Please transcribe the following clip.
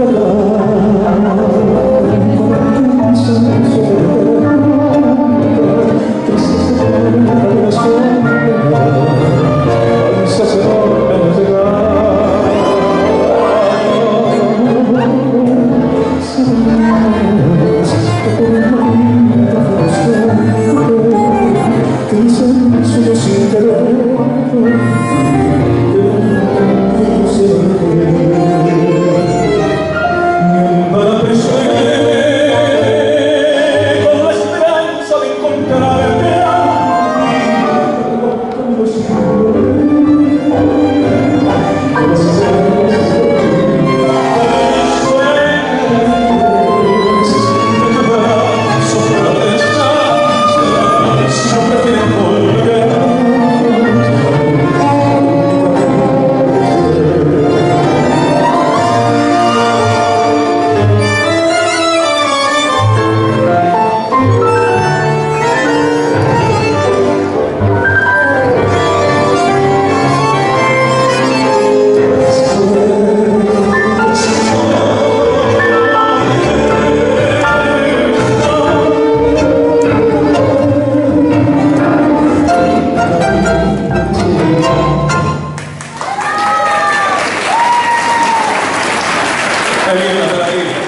Mandalay. Qué lindo estar.